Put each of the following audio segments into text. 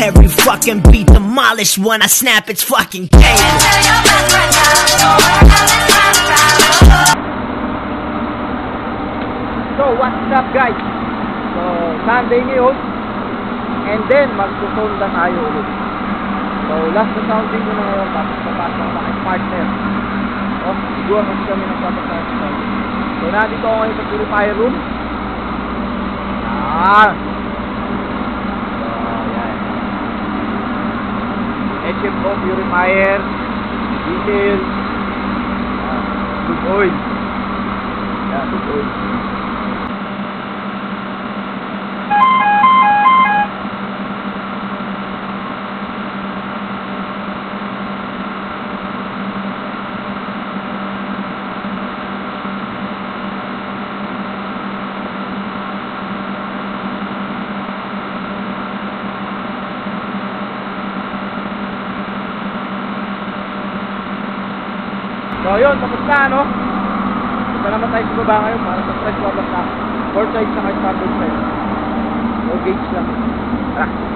Every fucking beat demolished when I snap, it's fucking chaos. So, what's up guys? So, Sunday ngayon. And then, magsusonda tayo ulit. So, last na sounding ko na ngayon. Tapos papasok na aking partner. O, siguro kasi kami nagpapasok sa So, nandito ako ngayon sa purifier room. Yan. HFO purifier. Diesel. Yan. Good oil. Yan, good oil. So yun, tapos na no? Punta naman tayo sa baba ngayon para sa fresh water na. Four side sa starboard side. No gauge lang. Tara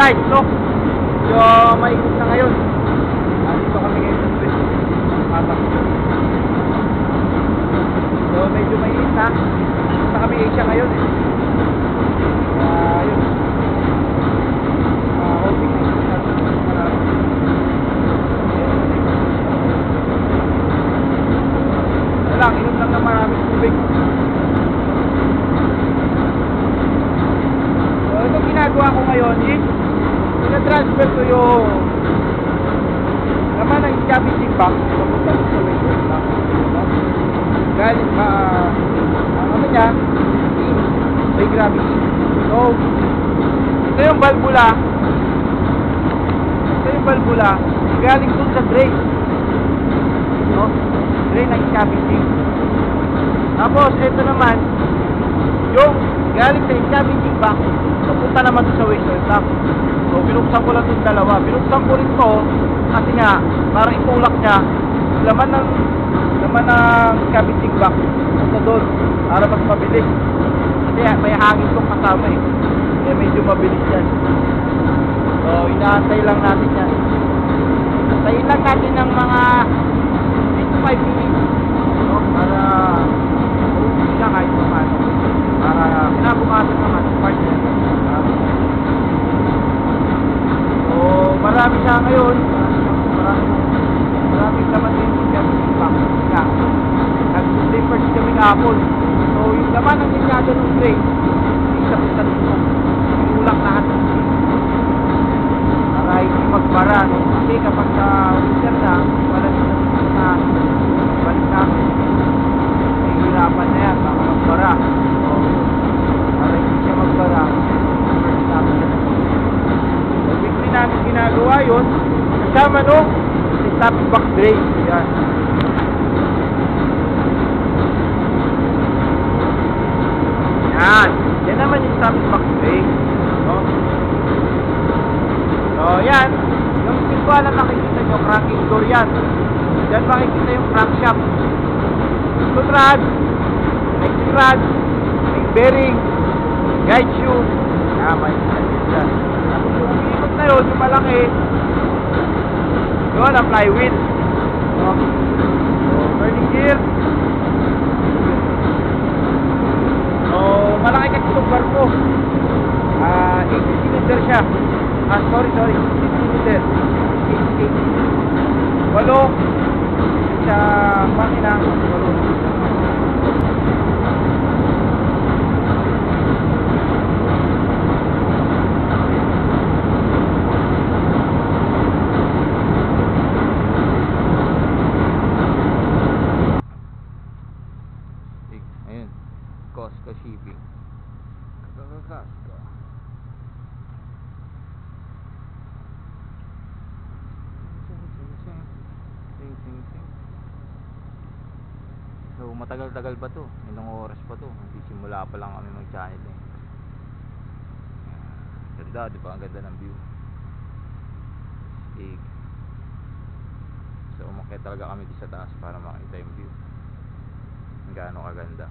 guys, no? So, maikot na ngayon. Nandito kami ngayon sa Swiss. So, medyo mainit na. Sa kami Asia ngayon eh. Ah, hoping yun. Marami. Wala lang, inom na maraming tubig. So, itong ginagawa ko ngayon is, ina-transfer ko yung naman ng scavenging box papunta sa box. No? Dahil, ah, ang ano niya, may gravity. So, ito yung valvula, ito yung valvula, galing dun sa drain. No? Drain ng scavenging. Tapos, ito naman, yung galing sa scavenging box, papunta naman sa wastewater tank. So, binuksan ko lang itong dalawa. Binuksan ko rin to kasi nga, para itulak niya, yung laman ng laman ng scavenging box, punta doon, para mas mabilis. Kasi may hangin itong kasama eh. Kaya medyo mabilis yan. So, inaantay lang natin yan. Antayin lang natin ng mga 8 to 5 minutes. No? Para uuwi siya kahit pa paano. Para kinabukasan naman, part niya. So, marami siya ngayon. Marami, marami naman din yung impact. Nga, nag-slippers kami kahapon. So, yung laman ng linyado ng tray, isa sa dito. Inulak lahat ng tray. Para hindi magbara. No? Kasi kapag sa winter na, wala dito sa balik namin. Nahihirapan na yan, baka magbara. So, para hindi siya magbara, first namin yan. So, weekly namin ginagawa yun. Kasama nung stop back drain. Yan. Yan. Yan naman yung stop back drain. No? So, yan. Yung visual na nakikita nyo, cranking door yan. Diyan makikita yung crankshaft. Good rod, electric rod, may bearing, guide shoe, Kaya may. Tapos yung yun, yung malaki, yun ang flywheel. So, turning gear. So, malaki kasi itong barko. Ah, 80 cylinder siya. Ah, sorry, sorry. 60 cylinder. 88. Walo. Sa makina. Walo. So, matagal-tagal pa to. Ilang oras pa to. Hindi simula pa lang kami mag-channel eh. Ganda, di ba? Ang ganda ng view. Stig. So, umakyat talaga kami sa taas para makita yung view. Gaano kaganda.